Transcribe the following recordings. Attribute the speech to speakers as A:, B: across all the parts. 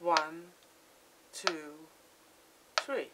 A: One, two, three.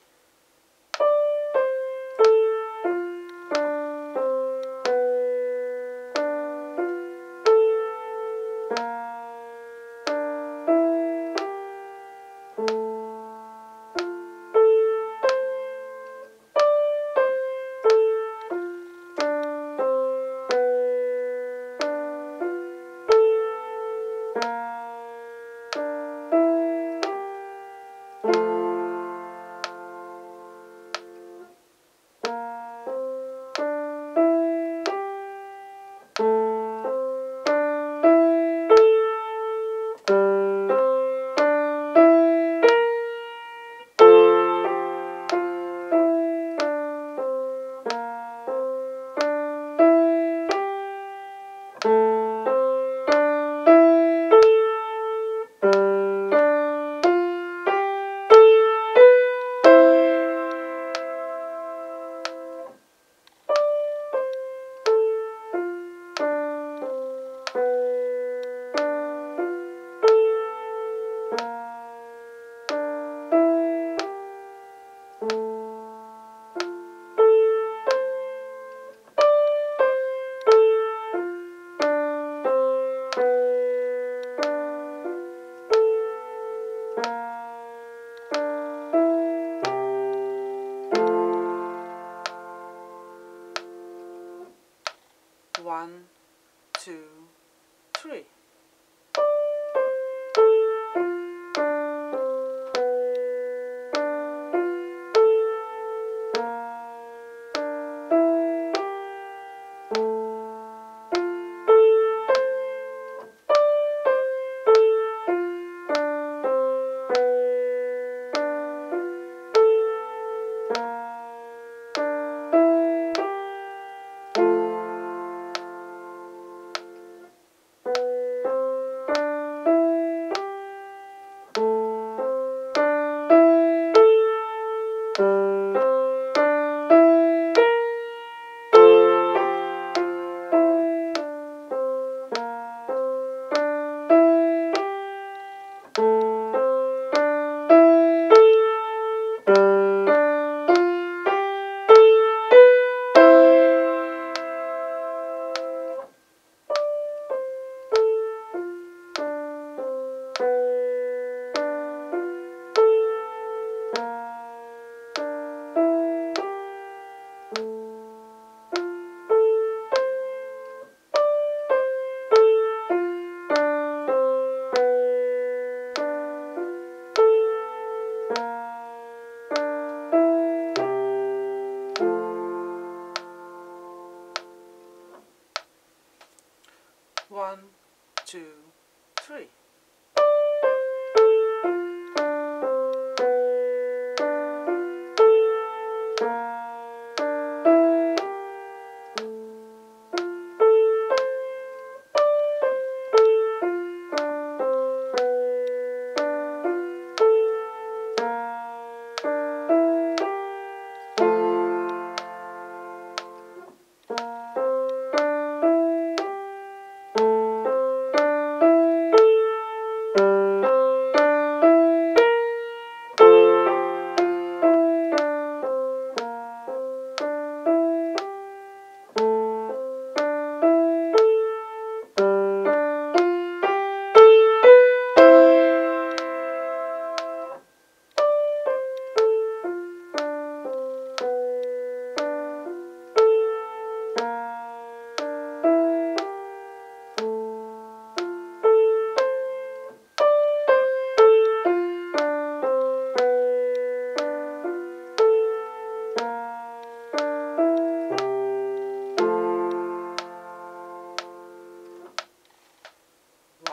A: One, two, three. three.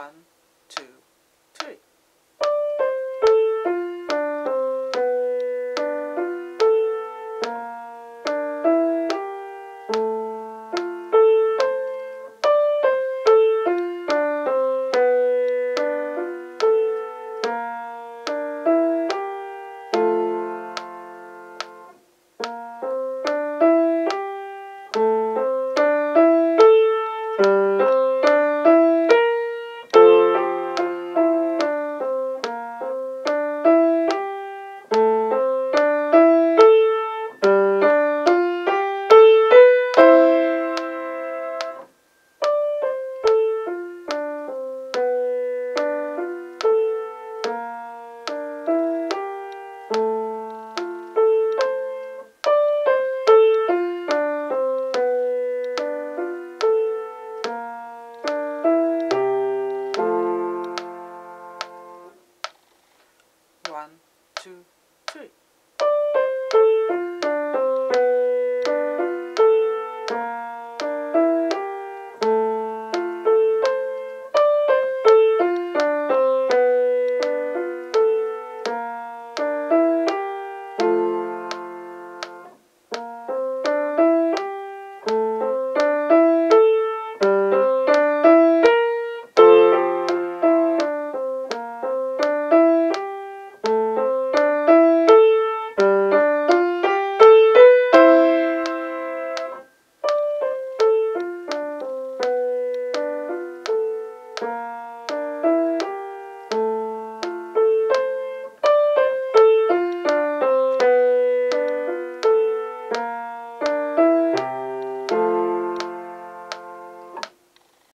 A: one